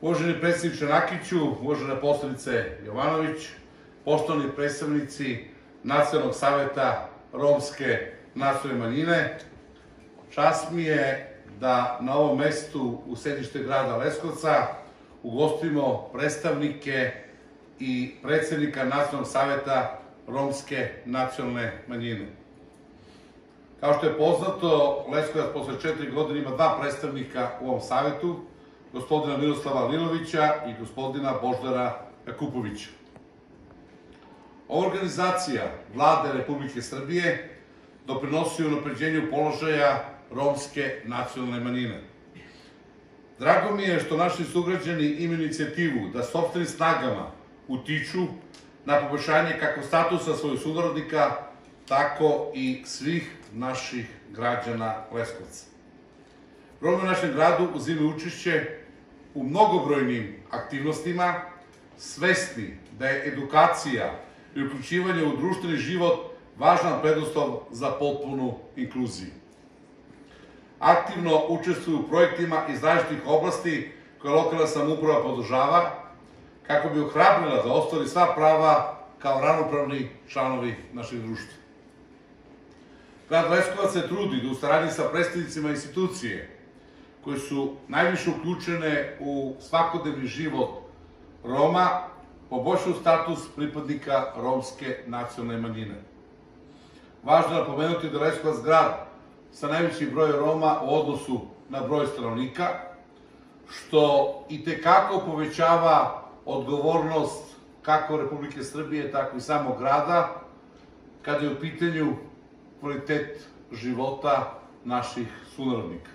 Uvaženi predsjedniče Rakiću, uvažena poslanice Jovanović, poštovani predstavnici Nacionalnog saveta Romske nacionalne manjine, čast mi je da na ovom mestu u sedište grada Leskovca ugostimo predstavnike i predsednika Nacionalnog saveta Romske nacionalne manjine. Kao što je poznato, Leskovac posle četiri godine ima dva predstavnika u ovom savetu, gospodina Miroslava Lilovića i gospodina Boždara Jakupovića. Ova organizacija vlade Republike Srbije doprinosi unapređenju položaja romske nacionalne manjine. Drago mi je što naši sugrađani imaju inicijativu da sobstvenim snagama utiču na poboljšanje kako statusa svojih sunarodnika, tako i svih naših građana Leskovca. Romi u našem gradu uzimaju učešće u mnogobrojnim aktivnostima, svesni da je edukacija i uključivanje u društveni život važan preduslov za potpunu inkluziju. Aktivno učestvuju u projektima iz različitih oblasti koje lokalna samuprava podržava, kako bi ohrabrila da ostali sva prava kao ravnopravni članovi našeg društva. Grad Leskovac se trudi da u saradnji sa predstavnicima institucije koje su najviše uključene u svakodnevni život Roma, poboljšaju status pripadnika romske nacionalne manjine. Važno je napomenuti da Leskovac grad sa najvećim brojem Roma u odnosu na broj stanovnika, što i tekako povećava odgovornost kako Republike Srbije, tako i samog grada, kada je u pitanju kvalitet života naših sunarodnika.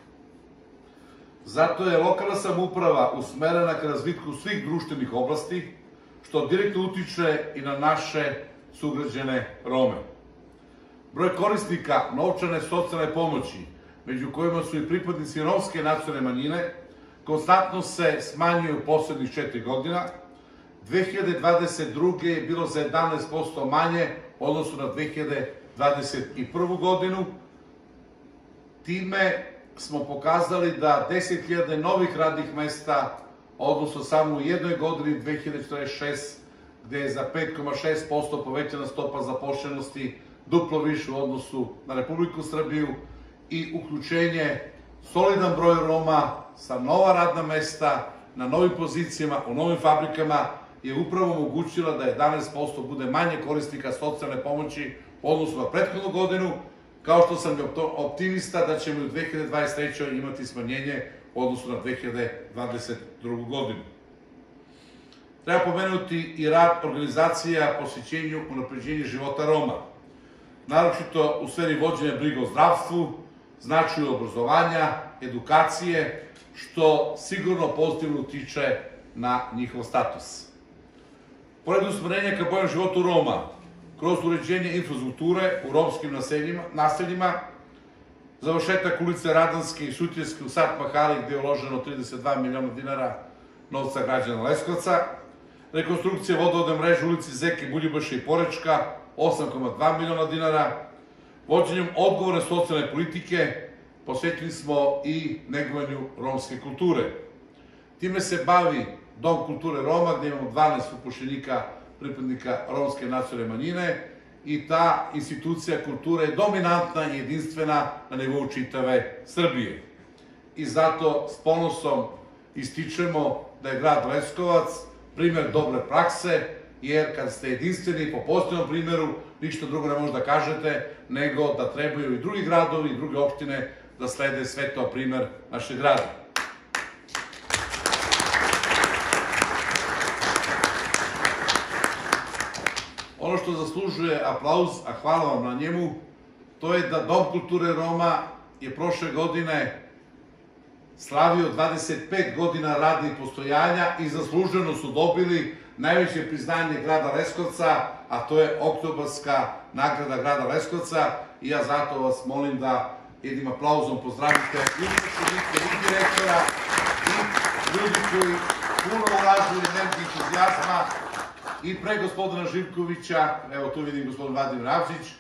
Zato je lokalna samuprava usmerena ka razvitku svih društvenih oblasti, što direktno utiče i na naše sugrađene Rome. Broj korisnika novčane socijalne pomoći, među kojima su i pripadnici romske nacionalne manjine, konstantno se smanjuje u poslednjih četiri godina. 2022. je bilo za 11% manje odnosu na 2021. godinu. Time smo pokazali da 10.000 novih radnih mesta, odnosno samo u jednoj godini 2046, gde je za 5,6% povećana stopa zapošljenosti, duplo više u odnosu na Republiku Srbiju i uključenje solidan broj Roma sa nova radna mesta, na novim pozicijama, u novim fabrikama, je upravo omogućila da 11% bude manje korisnika socijalne pomoći odnosu na prethodnu godinu, kao što sam optimista da ćemo u 2023. imati smanjenje u odnosu na 2022. godinu. Treba pomenuti i rad organizacija posjećenju unapređenju života Roma, naročito u sferi vođenja briga o zdravstvu, značaju obrazovanja, edukacije, što sigurno pozitivno utiče na njihov status. Pored usmerenja ka bojem životu Roma, kroz uređenje infrastrukture u romskim naseljima, naseljima, završetak ulice Radanske i Sutjeske u Sat Mahali gde je uloženo 32 miliona dinara novca građana Leskovca, rekonstrukcija vodovodne mreže ulici Zeke, Buljubaša i Porečka, 8,2 miliona dinara, vođenjem odgovorne socijalne politike posvetili smo i negovanju romske kulture. Time se bavi Dom kulture Roma, gde imamo 12 upošljenika pripadnika romske nacionalne manjine i ta institucija kulture je dominantna i jedinstvena na nivou čitave Srbije. I zato s ponosom ističemo da je grad Leskovac primer dobre prakse, jer kad ste jedinstveni po postojenom primeru, ništa drugo ne možete da kažete, nego da trebaju i drugi gradovi i druge opštine da slede sve to primer našeg grada. Ono što zaslužuje aplauz, a hvala vam na njemu, to je da Dom kulture Roma je prošle godine slavio 25 godina rada i postojanja i zasluženo su dobili najveće priznanje grada Leskovca, a to je oktobarska nagrada grada Leskovca. I ja zato vas molim da jednim aplauzom pozdravite i učenike i direktora i ljudi koji puno ulažu energiju entuzijazma i pre gospodina Živkovića, evo tu vidim gospodin Vadim Ravčić,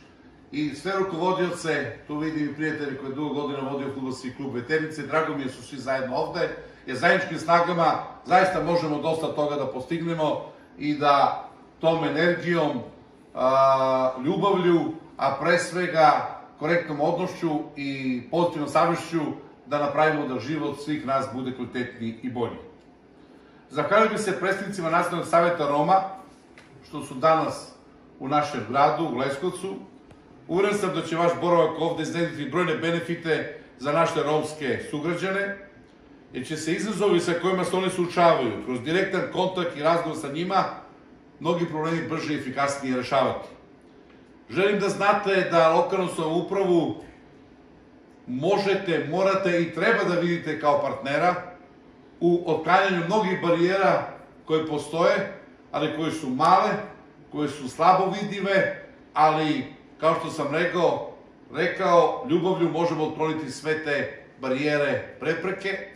i sve rukovodioce, tu vidim i prijatelji koji je dugo godina vodio futbolski klub Veterice, drago mi je da su svi zajedno ovde, jer zajedničkim snagama zaista možemo dosta toga da postignemo i da tom energijom, ljubavlju, a pre svega korektnom odnošću i pozitivnom savješću da napravimo da život svih nas bude kvalitetniji i bolji. Zahvaljujem se predstavnicima Nacionalnog savjeta Roma, što su danas u našem gradu, u Leskovcu. Uveren sam da će vaš boravak ovde iznediti brojne benefite za naše romske sugrađane, jer će se izazovi sa kojima se oni sučavaju, kroz direktan kontakt i razgovor sa njima, mnogi problemi brže i efikasnije rešavati. Želim da znate da lokalnu samoupravu možete, morate i treba da vidite kao partnera u otklanjanju mnogih barijera koje postoje, ali koje su male, koje su slabo vidive, ali kao što sam rekao, rekao, ljubavlju možemo otkloniti sve te barijere, prepreke.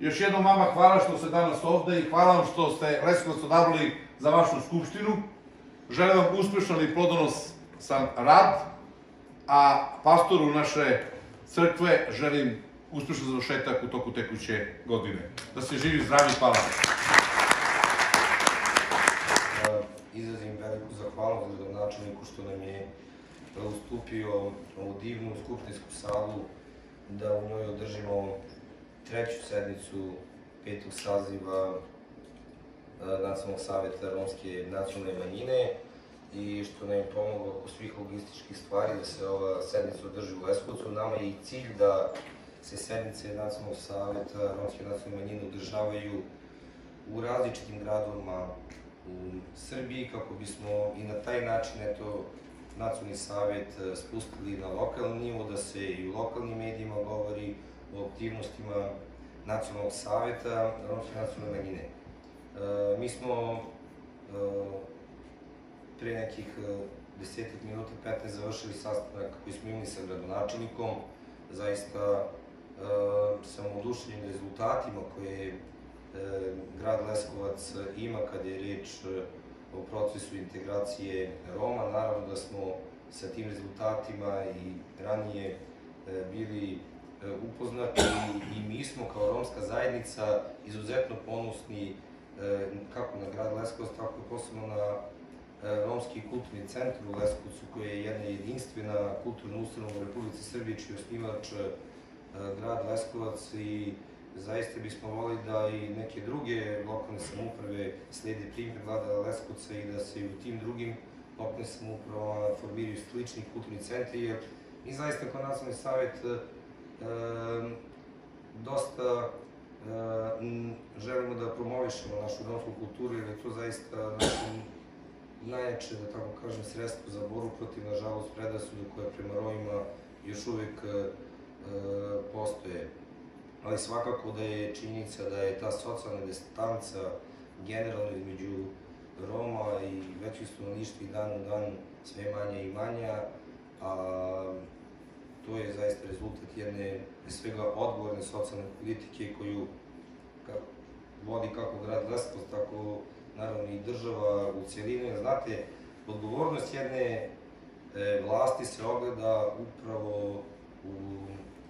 Još jednom vama hvala što ste danas ovde i hvala vam što ste Leskovac odabrali za vašu skupštinu. Želim vam uspešan i sam rad, a pastoru naše crkve želim uspešan završetak u toku tekuće godine. Da se živi zdravi, hvala. Izrazim veliku zahvalnost gradonačelniku što nam je ustupio ovu divnu skupštinsku salu da u njoj održimo treću sednicu petog saziva Nacionalnog savjeta Romske nacionalne manjine i što nam je pomoglo oko svih logističkih stvari da se ova sednica održi u Leskovcu. Nama je i cilj da se sednice Nacionalnog savjeta Romske nacionalne manjine održavaju u različitim gradovima u Srbiji kako bismo i na taj način eto, nacionalni savjet spustili na lokalni nivo, da se i u lokalnim medijima govori o aktivnostima nacionalnog savjeta Romske nacionalne manjine. E, mi smo e, pre nekih e, desetak minuta, 15 završili sastanak koji smo imali sa gradonačelnikom. Zaista sam odušljen rezultatima koje grad Leskovac ima kad je reč o procesu integracije Roma. Naravno da smo sa tim rezultatima i ranije bili upoznati i mi smo kao romska zajednica izuzetno ponosni E, kako na grad Leskovac, tako i posebno na e, Romski kulturni centar u Leskovcu, koji je jedna jedinstvena kulturna ustanova u Republici Srbije, čiji osnivač e, grad Leskovac i zaista bismo volili da i neke druge lokalne samouprave slede primjer grada Leskovca i da se i u tim drugim lokalnim samoupravama formiraju slični kulturni centri, jer mi zaista kao nacionalni savjet e, dosta želimo da promovišemo našu romsku kulturu, jer je to zaista najjače, da tako kažem, sredstvo za boru protiv, nažalost, predrasuda koje prema Romima još uvek e, postoje. Ali svakako da je činjenica da je ta socijalna distanca generalno između Roma i većih stanovništva i dan u dan sve manja i manja, a to je zaista rezultat jedne, svega, odgovorne socijalne politike koju vodi kako grad Leskovac, tako naravno i država u cijelini. Znate, odgovornost jedne e, vlasti se ogleda upravo u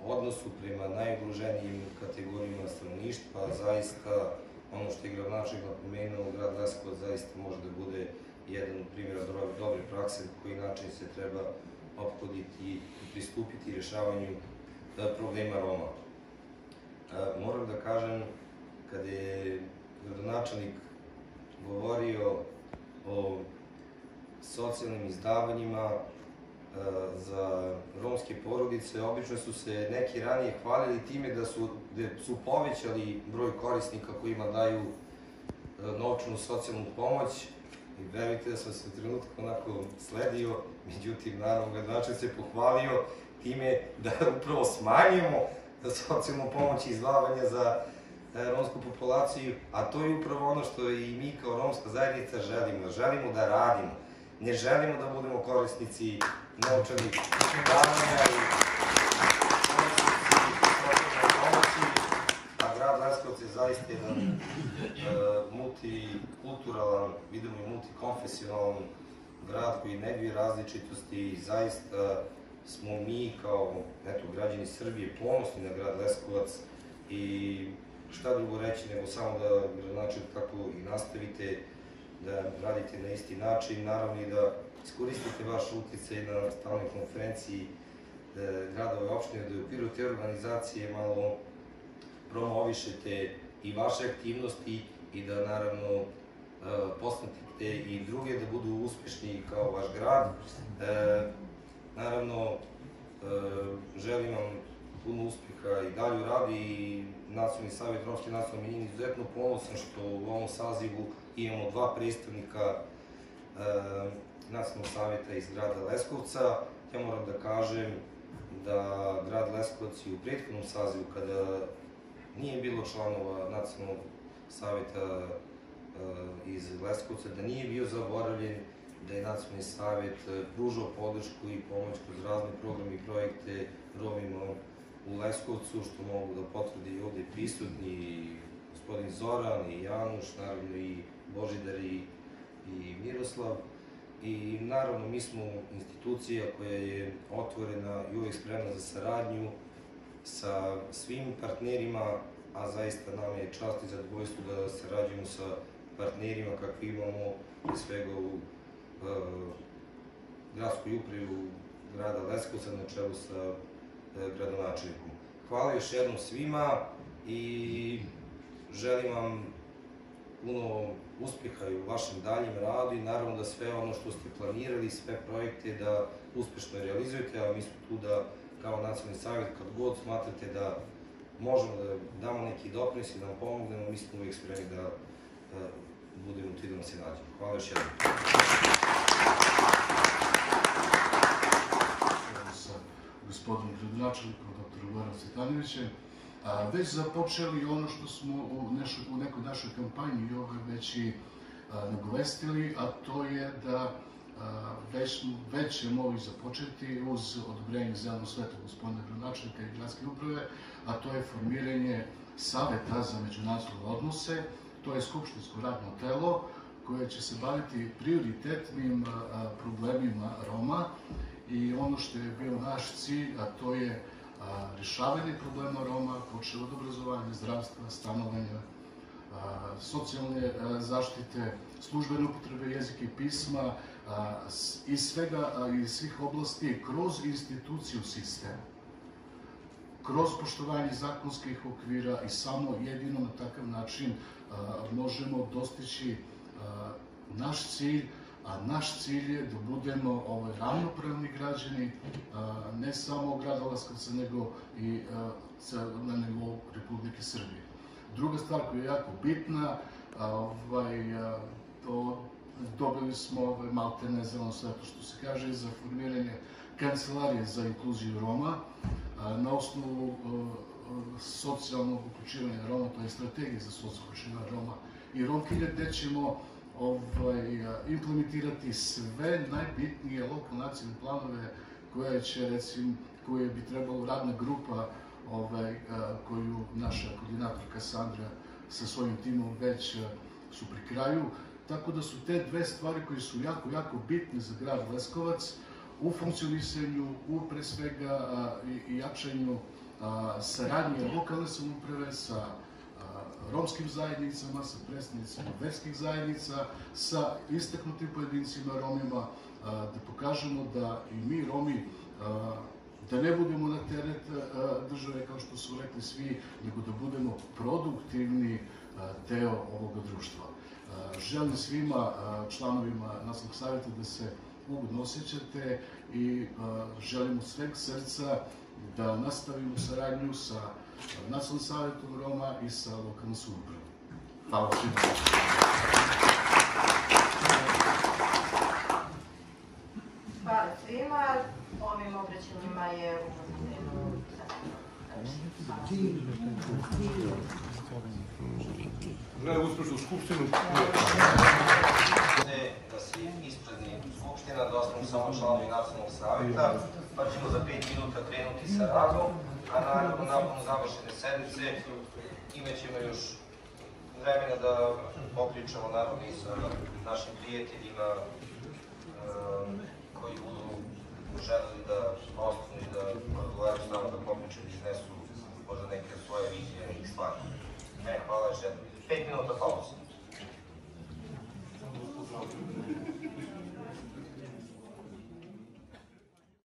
odnosu prema najugroženijim kategorijama stanovništva. Zaista, ono što je gradonačelnik napomenuo, grad Leskovac zaista može da bude jedan od primjera dobre prakse na koji način se treba ophoditi i pristupiti rešavanju e, problema Roma. E, moram da kažem kada je gradonačelnik govorio o socijalnim izdavanjima za romske porodice, obično su se neki ranije hvalili time da su, da su povećali broj korisnika kojima daju e, novčanu socijalnu pomoć i verujte da sam se u trenutku onako sledio, međutim, naravno, gradonačelnik se pohvalio time da upravo smanjujemo socijalnu pomoć i izdavanja za E, romsku populaciju, a to je upravo ono što i mi kao romska zajednica želimo. Želimo da radimo. Ne želimo da budemo korisnici novčanih davanja i a grad Leskovac je zaista jedan uh, multikulturalan, vidimo i multikonfesionalan grad koji neguje različitosti i zaista smo mi kao eto, građani Srbije ponosni na grad Leskovac i šta drugo reći nego samo da gradonačelnik tako i nastavite da radite na isti način, naravno i da iskoristite vaš uticaj na stalnoj konferenciji e, gradove opštine, da u okviru te organizacije malo promovišete i vaše aktivnosti i da naravno e, posmatite i druge da budu uspešni kao vaš grad. E, naravno, želim vam puno uspeha i dalje radi i Nacionalni savjet Romske nacionalne manjine izuzetno ponosan što u ovom sazivu imamo dva predstavnika Nacionalnog savjeta iz grada Leskovca. Ja moram da kažem da grad Leskovac i u prethodnom sazivu kada nije bilo članova Nacionalnog savjeta e, iz Leskovca, da nije bio zaboravljen, da je Nacionalni savjet e, pružao podršku i pomoć kroz razne programe i projekte Romima u Leskovcu, što mogu da potvrdi i ovde prisutni i gospodin Zoran i Januš, naravno i Božidar i, i Miroslav. I naravno mi smo institucija koja je otvorena i uvek spremna za saradnju sa svim partnerima, a zaista nam je čast i zadovoljstvo da sarađujemo sa partnerima kakvi imamo pre svega u uh, gradskoj upravi grada Leskovca na čelu sa E, gradonačelniku. Hvala još jednom svima i želim vam puno uspeha i u vašem daljem radu i naravno da sve ono što ste planirali, sve projekte da uspešno realizujete, a mi smo tu da kao nacionalni savjet kad god smatrate da možemo da damo neki doprinos i da vam pomognemo, mi smo uvijek spremni da, da budemo tu da vam se nađemo. Hvala još jednom. gospodinom gradonačelnikom, dr. Goranom Cvetanovićem, a, već započeli ono što smo u, nešo, u nekoj našoj kampanji ove već i nagovestili, a to je da već, već ćemo i započeti uz odobrenje zelenog sveta gospodina gradonačelnika i gradske uprave, a to je formiranje Saveta za međunacionalne odnose, to je skupštinsko radno telo koje će se baviti prioritetnim problemima Roma. I ono što je bio naš cilj, a to je rešavanje problema Roma, počeo od obrazovanja, zdravstva, stanovanja, socijalne zaštite, službene upotrebe jezike i pisma a, i svega iz svih oblasti kroz instituciju sistema. Kroz poštovanje zakonskih okvira i samo jedino na takav način možemo dostići naš cilj, А наш цилј е да будемо овој рамноправни граѓани не само град Ласкавца, него и на ниво Република Србија. Друга ствар која е јако битна, овај, то добили смо овај малте не свето што се каже, за формирање канцеларија за инклузија Рома на основу социјално вклучување Рома, тоа е стратегија за социјално вклучување Рома и Ромкиња, де ćemo ovaj, implementirati sve najbitnije lokalne nacionalne planove koje će, recimo, koje bi trebalo radna grupa ovaj, koju naša koordinatorka Sandra sa svojim timom već su pri kraju. Tako da su te dve stvari koje su jako, jako bitne za grad Leskovac u funkcionisanju, u pre svega i, i jačanju saradnje lokalne samoprave sa romskim zajednicama, sa predstavnicima verskih zajednica, sa istaknutim pojedincima Romima, da pokažemo da i mi Romi da ne budemo na teret države kao što su rekli svi, nego da budemo produktivni deo ovoga društva. Želim svima članovima Nacionalnog savjeta da se ugodno osjećate i želim od sveg srca da nastavimo saradnju sa Nacionalnim savjetom Roma i sa lokalnom samoupravom. Hvala svima. Hvala svima. Ovim obraćanjima je uvodno Žele uspešnu skupštinu. Da svi ispredni skupština, da ostanu samo članovi nacionalnog savjeta, pa ćemo za 5 minuta krenuti sa radom a naravno nakon završene sednice imat ćemo još vremena da popričamo naravno i sa našim prijateljima koji budu želeli da ostanu i da razgovaraju s nama, da popričaju, da iznesu možda neke svoje vizije, nekih stvari. Hey, Paula, 5 minuten pauze.